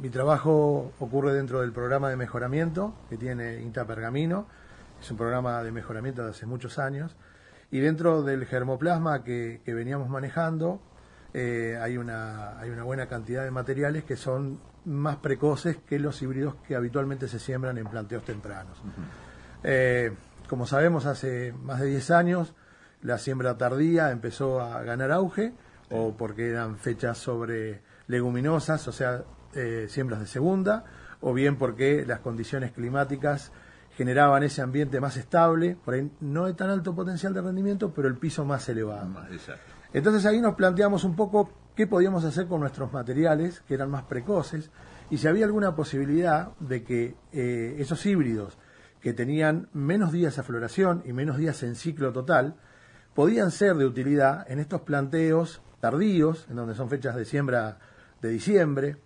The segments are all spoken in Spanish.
mi trabajo ocurre dentro del programa de mejoramiento que tiene INTA Pergamino. Es un programa de mejoramiento de hace muchos años. Y dentro del germoplasma que, veníamos manejando, eh, hay, una, hay una buena cantidad de materiales que son más precoces que los híbridos que habitualmente se siembran en planteos tempranos. Eh, como sabemos, hace más de 10 años la siembra tardía empezó a ganar auge, o porque eran fechas sobre leguminosas, o sea, eh, siembras de segunda, o bien porque las condiciones climáticas generaban ese ambiente más estable, por ahí no de tan alto potencial de rendimiento, pero el piso más elevado. Entonces ahí nos planteamos un poco qué podíamos hacer con nuestros materiales, que eran más precoces, y si había alguna posibilidad de que eh, esos híbridos que tenían menos días a floración y menos días en ciclo total, podían ser de utilidad en estos planteos tardíos, en donde son fechas de siembra de diciembre,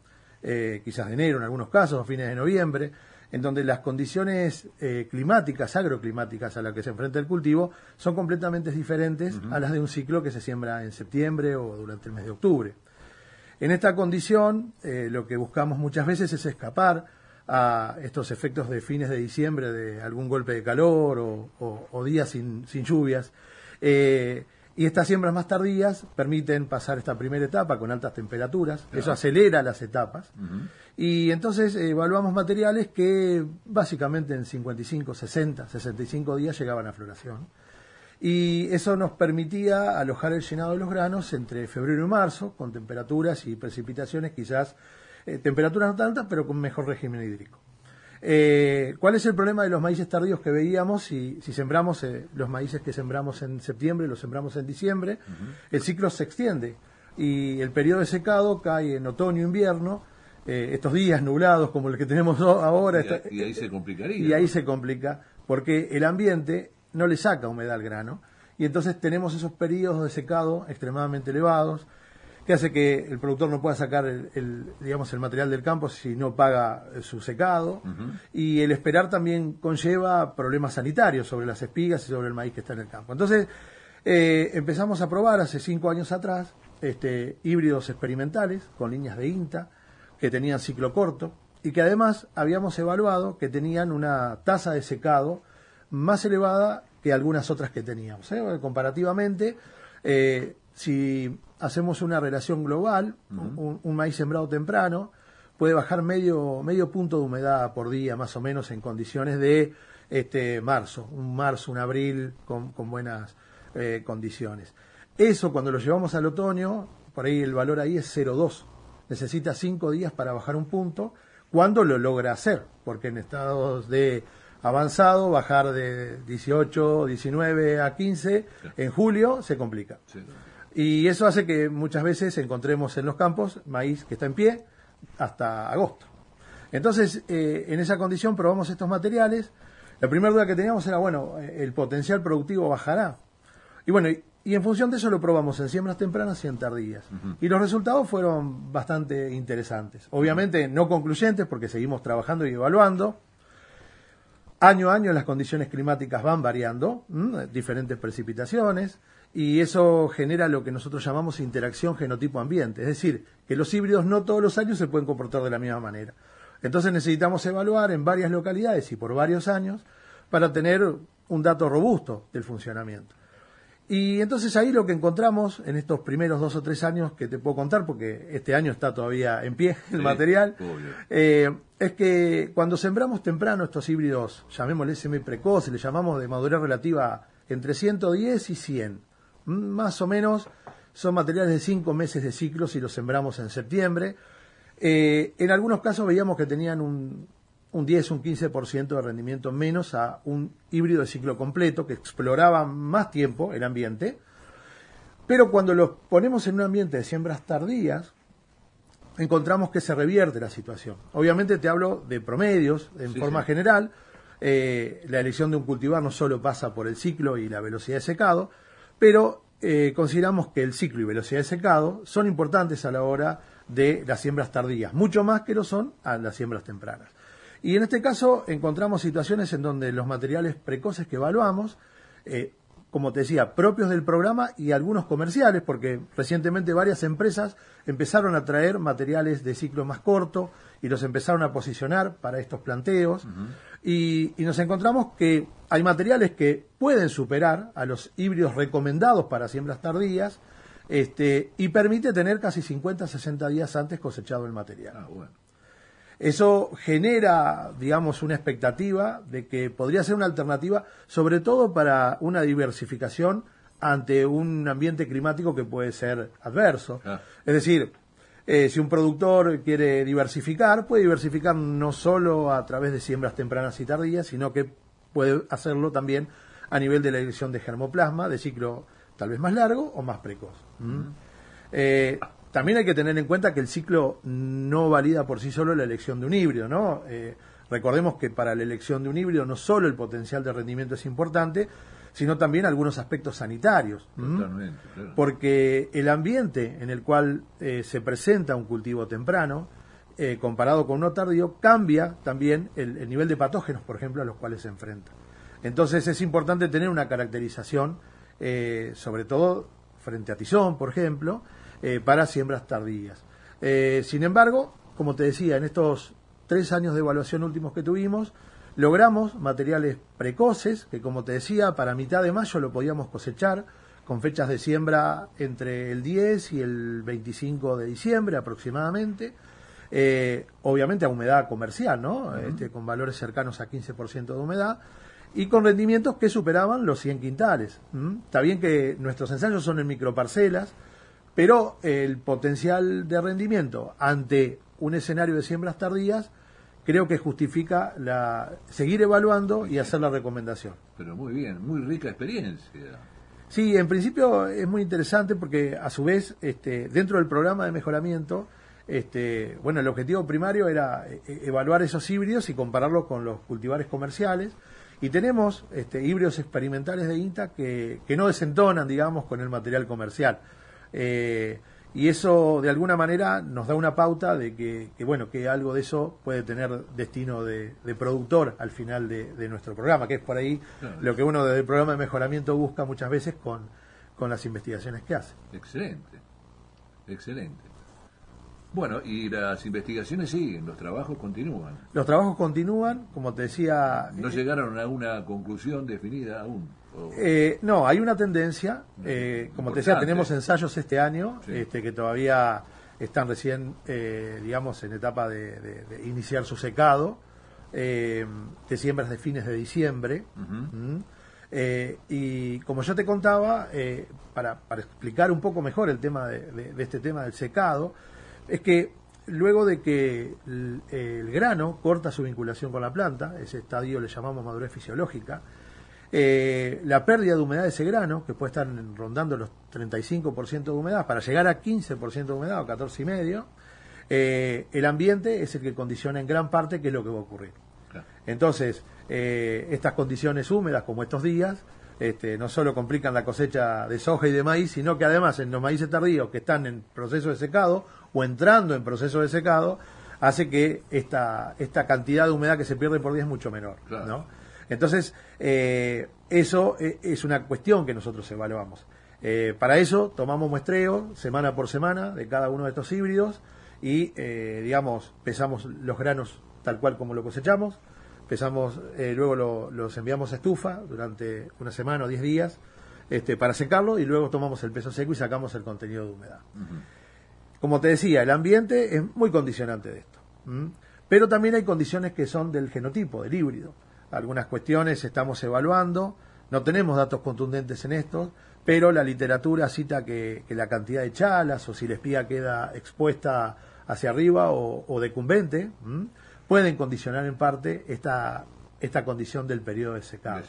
eh, quizás de enero en algunos casos, o fines de noviembre, en donde las condiciones eh, climáticas, agroclimáticas a las que se enfrenta el cultivo, son completamente diferentes a las de un ciclo que se siembra en septiembre o durante el mes de octubre. En esta condición, eh, lo que buscamos muchas veces es escapar a estos efectos de fines de diciembre, de algún golpe de calor o, días sin, lluvias. Y estas siembras más tardías permiten pasar esta primera etapa con altas temperaturas, eso acelera las etapas. Y entonces evaluamos materiales que básicamente en 55, 60, 65 días llegaban a floración. Y eso nos permitía alojar el llenado de los granos entre febrero y marzo, con temperaturas y precipitaciones quizás, eh, temperaturas no tan altas, pero con mejor régimen hídrico. Eh, ¿Cuál es el problema de los maíces tardíos que veíamos? Si, si sembramos eh, los maíces que sembramos en septiembre, los sembramos en diciembre, el ciclo se extiende y el periodo de secado cae en otoño-invierno. Eh, estos días nublados como el que tenemos ahora. Y, ahí se complicaría. Y ahí se complica, porque el ambiente no le saca humedad al grano. Y entonces tenemos esos periodos de secado extremadamente elevados que hace que el productor no pueda sacar el, digamos, el material del campo si no paga su secado. Y el esperar también conlleva problemas sanitarios sobre las espigas y sobre el maíz que está en el campo. Entonces, eh, empezamos a probar hace cinco años atrás este, híbridos experimentales con líneas de INTA que tenían ciclo corto y que además habíamos evaluado que tenían una tasa de secado más elevada que algunas otras que teníamos. ¿eh? Comparativamente, eh, si hacemos una relación global, un, maíz sembrado temprano puede bajar medio, medio punto de humedad por día, más o menos, en condiciones de este marzo, un marzo, un abril con, buenas eh, condiciones. Eso cuando lo llevamos al otoño, por ahí el valor ahí es 0,2. Necesita 5 días para bajar un punto, cuando lo logra hacer, porque en estados de avanzado, bajar de 18, 19 a 15 en julio se complica. Y eso hace que muchas veces encontremos en los campos maíz que está en pie hasta agosto. Entonces, eh, en esa condición probamos estos materiales. La primera duda que teníamos era, bueno, eh, el potencial productivo bajará. Y bueno, y, en función de eso lo probamos en siembras tempranas y en tardías. Y los resultados fueron bastante interesantes. Obviamente no concluyentes porque seguimos trabajando y evaluando. Año a año las condiciones climáticas van variando, diferentes precipitaciones y eso genera lo que nosotros llamamos interacción genotipo-ambiente, es decir, que los híbridos no todos los años se pueden comportar de la misma manera. Entonces necesitamos evaluar en varias localidades y por varios años para tener un dato robusto del funcionamiento. Y entonces ahí lo que encontramos en estos primeros dos o tres años que te puedo contar, porque este año está todavía en pie el material, eh, es que cuando sembramos temprano estos híbridos, llamémosle semi precoces, le llamamos de madurez relativa entre 110 y 100 más o menos son materiales de cinco meses de ciclo si los sembramos en septiembre. Eh, en algunos casos veíamos que tenían un, un 10, un 15% de rendimiento menos a un híbrido de ciclo completo que exploraba más tiempo el ambiente. Pero cuando los ponemos en un ambiente de siembras tardías, encontramos que se revierte la situación. Obviamente te hablo de promedios en forma general. Eh, la elección de un cultivar no solo pasa por el ciclo y la velocidad de secado, pero eh, consideramos que el ciclo y velocidad de secado son importantes a la hora de las siembras tardías, mucho más que lo son a las siembras tempranas. Y en este caso encontramos situaciones en donde los materiales precoces que evaluamos, eh, como te decía, propios del programa y algunos comerciales, porque recientemente varias empresas empezaron a traer materiales de ciclo más corto y los empezaron a posicionar para estos planteos. y, nos encontramos que hay materiales que pueden superar a los híbridos recomendados para siembras tardías este, y permite tener casi 50, 60 días antes cosechado el material. Ah, eso genera, digamos, una expectativa de que podría ser una alternativa, sobre todo para una diversificación ante un ambiente climático que puede ser adverso. Ah. Es decir, eh, si un productor quiere diversificar, puede diversificar no solo a través de siembras tempranas y tardías, sino que puede hacerlo también a nivel de la elección de germoplasma, de ciclo tal vez más largo o más precoz. Eh, también hay que tener en cuenta que el ciclo no valida por sí solo la elección de un híbrido, ¿no? Eh, recordemos que para la elección de un híbrido no solo el potencial de rendimiento es importante, sino también algunos aspectos sanitarios. Porque el ambiente en el cual eh, se presenta un cultivo temprano, eh, comparado con uno tardío, cambia también el, nivel de patógenos, por ejemplo, a los cuales se enfrenta. Entonces es importante tener una caracterización, sobre todo frente a tizón, por ejemplo, eh, para siembras tardías. Eh, sin embargo, como te decía, en estos tres años de evaluación últimos que tuvimos, logramos materiales precoces, que como te decía, para mitad de mayo lo podíamos cosechar, con fechas de siembra entre el 10 y el 25 de diciembre aproximadamente. Eh, obviamente a humedad comercial, ¿no? Este, con valores cercanos a 15% de humedad y con rendimientos que superaban los 100 quintales. Está bien que nuestros ensayos son en microparcelas, pero el potencial de rendimiento ante un escenario de siembras tardías creo que justifica la seguir evaluando y hacer la recomendación. Pero muy bien, muy rica experiencia. Sí, en principio es muy interesante porque a su vez este, dentro del programa de mejoramiento este, bueno, el objetivo primario era eh, evaluar esos híbridos y compararlos con los cultivares comerciales. Y tenemos este, híbridos experimentales de INTA que, que no desentonan, digamos, con el material comercial. Eh, y eso de alguna manera nos da una pauta de que, bueno que algo de eso puede tener destino de, productor al final de, nuestro programa que es por ahí lo que uno desde el programa de mejoramiento busca muchas veces con, con las investigaciones que hace. Excelente. Excelente bueno, y las investigaciones siguen, los trabajos continúan. Los trabajos continúan, como te decía... ¿No llegaron a una conclusión definida aún? Eh, no, hay una tendencia. Eh, como te decía, tenemos ensayos este año este, que todavía están recién, eh, digamos, en etapa de, iniciar su secado. de siembras de fines de diciembre. ¿Mm? y como yo te contaba, para, para, explicar un poco mejor el tema de, este tema del secado, es que luego de que el, grano corta su vinculación con la planta, ese estadio le llamamos madurez fisiológica, eh, la pérdida de humedad de ese grano, que puede estar rondando los 35% de humedad, para llegar a 15% de humedad o 14,5%, eh, el ambiente es el que condiciona en gran parte qué es lo que va a ocurrir. Entonces, eh, estas condiciones húmedas, como estos días, este, no solo complican la cosecha de soja y de maíz, sino que además en los maíces tardíos que están en proceso de secado o entrando en proceso de secado, hace que esta, esta cantidad de humedad que se pierde por día es mucho menor. Entonces, eh, eso eh, es una cuestión que nosotros evaluamos. Eh, para eso tomamos muestreo semana por semana de cada uno de estos híbridos y, digamos, pesamos los granos tal cual como lo cosechamos, Empezamos, eh, luego los enviamos a estufa durante una semana o diez días este, para secarlo y luego tomamos el peso seco y sacamos el contenido de humedad. Como te decía, el ambiente es muy condicionante de esto. Pero también hay condiciones que son del genotipo, del híbrido. Algunas cuestiones estamos evaluando, no tenemos datos contundentes en esto, pero la literatura cita que, la cantidad de chalas o si la espía queda expuesta hacia arriba o, decumbente, pueden condicionar en parte esta, esta condición del periodo de secado.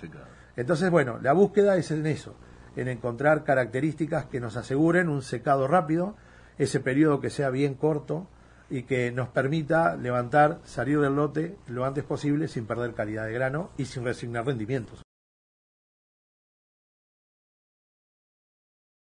Entonces, bueno, la búsqueda es en eso, en encontrar características que nos aseguren un secado rápido, ese periodo que sea bien corto y que nos permita levantar, salir del lote lo antes posible sin perder calidad de grano y sin resignar rendimientos.